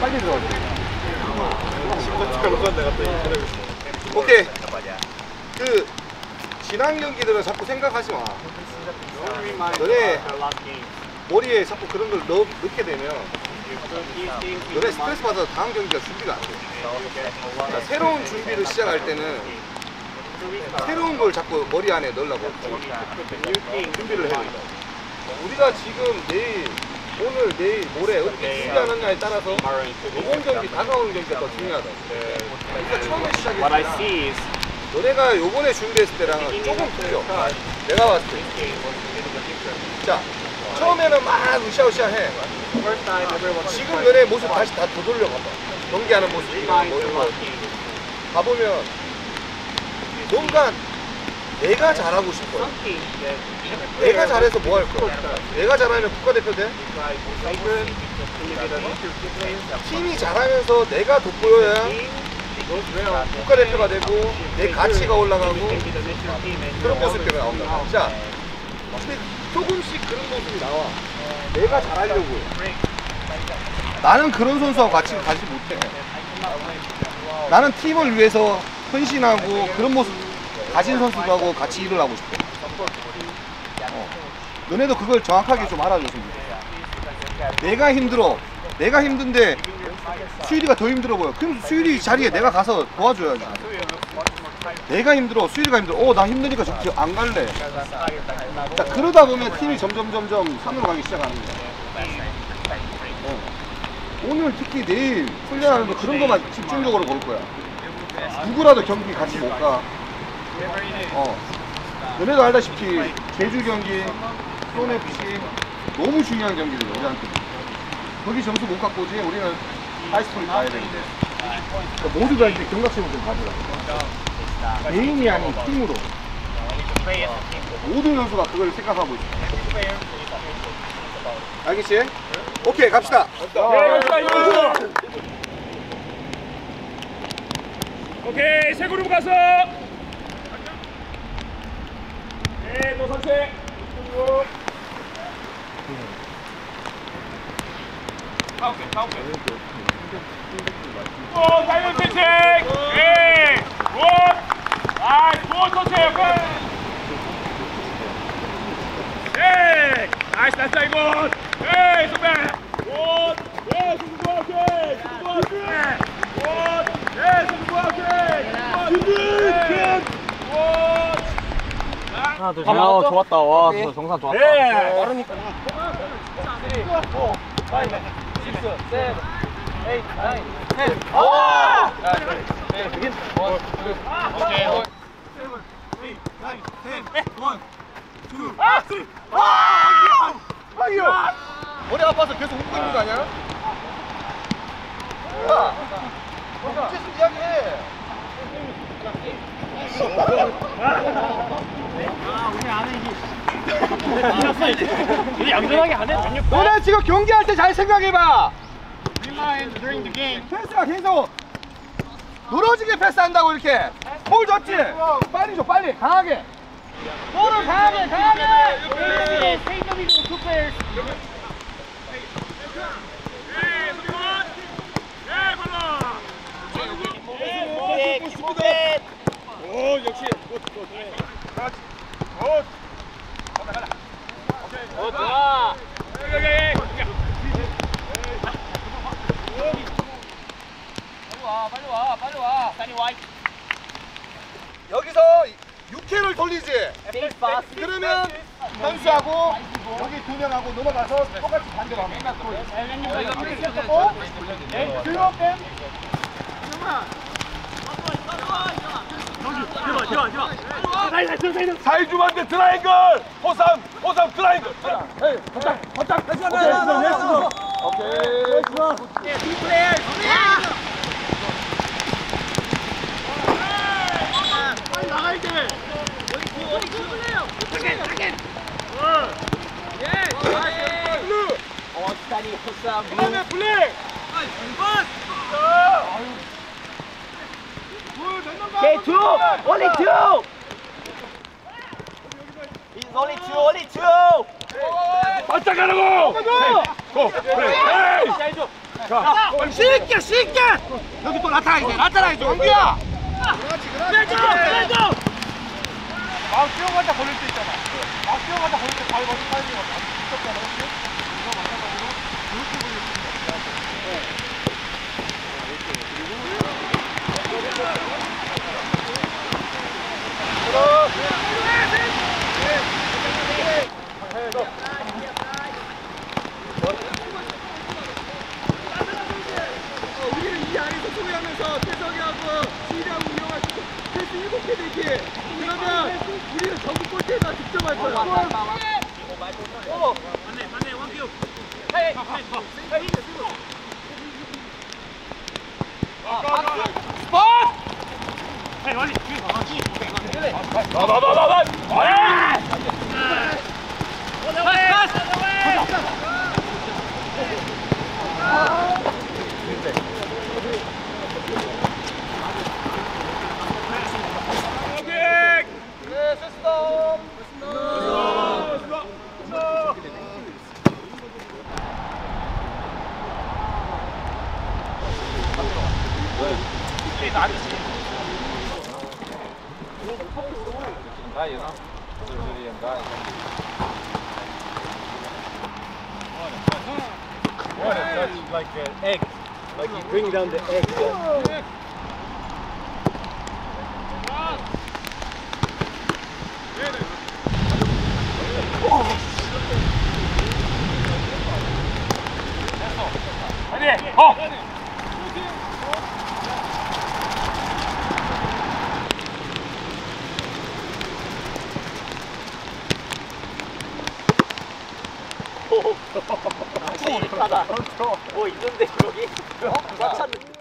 빨리 들어가지. 오케이. 그 지난 경기들은 자꾸 생각하지 마. 너네 머리에 자꾸 그런 걸 넣, 넣게 되면 너네 스트레스 받아서 다음 경기가 준비가 안 돼. 그러니까 새로운 준비를 시작할 때는 새로운 걸 자꾸 머리 안에 넣으려고 준비를 해야 된다. 우리가 지금 내일, 오늘, 내일, 모레 어떻게 준비하느냐에 따라서 이번 경기, 다가오는 경기가 더 중요하다. 우리가 처음에 What I 시작했잖아. 너네가 요번에 준비했을 때랑은 조금 틀려. 내가 봤을 때. 자, 처음에는 막 으쌰으쌰 해. 지금 너네 모습 다시 다 되돌려 봐봐. 경기하는 모습이나 뭐 이런 거 가보면 뭔가 내가 잘하고 싶어. 요 내가 잘해서 뭐 할 거야? 내가 잘하면 국가대표 돼? 팀이 잘하면서 내가 돋보여야 국가대표가 되고 내 가치가 올라가고 그런 모습들이 나온다. 자, 조금씩 그런 모습이 나와. 내가 잘하려고 해. 나는 그런 선수하고 같이 가지 못해. 나는 팀을 위해서 헌신하고 그런 모습 가진 선수들하고 같이 일을 하고 싶어. 어. 너네도 그걸 정확하게 좀 알아줬으면 좋겠어. 내가 힘들어. 내가 힘든데 수일이가 더 힘들어 보여. 그럼 수일이 자리에 내가 가서 도와줘야지. 내가 힘들어. 수일이가 힘들어. 어, 나 힘드니까 저, 저, 안 갈래. 자, 그러다 보면 팀이 점점 점점 산으로 가기 시작하는 거야. 어. 오늘 특히 내일 훈련하는데 그런 것만 집중적으로 볼 거야. 누구라도 경기 같이 못 가. 어. 너네도 알다시피 제주 경기, 수원FC 너무 중요한 경기들 우리한테. 거기 점수 못 갖고 오지 우리는 하이스쿨 가야 되는데. 그러니까 모두가 이제 경각심을 좀 가지라. 개인이 아닌 팀으로. 모든 선수가 그걸 생각하고 있어. 알겠지? 오케이 갑시다. 오케이 세 그룹 가서 네 노선생 아홉 개 아홉 개 오, 다이언 채팅! 예! 굿! 아, 굿, 선생! 예! 나이스, 나이스, 굿! 예, 선배! 굿! 예, 승부 좋아, 오케이! 승부 좋아, 오케이! 굿! 예, 승부 좋아, 오케이! 굿! 굿! 하나 둘 셋. 아, 좋았다. 와, 진짜 정산 좋았다. 예! 빠르니까. 머리 아파서 계속 웃고 있는 거 아니야? 야, 너 계속 이야기해. 얌전하게 안 해? 너네 지금 경기할 때 잘 생각해봐. 패스가 계속 늘어지게 패스한다고 이렇게. 볼 줬지? 빨리 줘, 빨리 강하게. 볼을 강하게, 강하게. 예! 예! 오, 역시 굿, 굿. 굿. 가자, 가자. 오케이. 어, 좋아. 여기, 여기, 여기. 여기서 6회를 돌리지. 그러면 선수하고 여기 두 명하고 넘어가서 똑같이 반대로 하면 어? 네, 들어 뺨. 사이주만대 드라이앵글! 호삼! 호삼 드라이앵글! 에이, 거장, 거장. 오케이, 됐어, 됐어. 오케이. 그다음에 black! 오케이, two! only two! Only two, only two. 바짝 가라고! go! 그래! 에이! 자, 쉽게, 쉽게. 여기 또 나타나야지, 나타나야지, 원규야. 빼줘, 빼줘. 막 뛰어가다 걸릴 때 있잖아. 막 뛰어가다 걸릴 때발 먼저 빠지는 거. 무섭잖아, 그렇지? 이거 마찬가지로 이렇게 걸릴 때 있잖아. 우리는 이 안에서 소개하면서 태석이하고 시리하고 이용할 수 있고 패스 7개 되기 그러면 우리는 전국 골대에다 득점할 거야 like an egg. Like you bring down the egg. 아 뭐 있는데 여기? 어? 꽉 찼는데.